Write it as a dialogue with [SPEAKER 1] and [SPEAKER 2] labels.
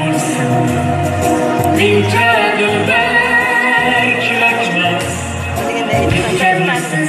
[SPEAKER 1] yaparsın Ninja Winter Tükenmezsin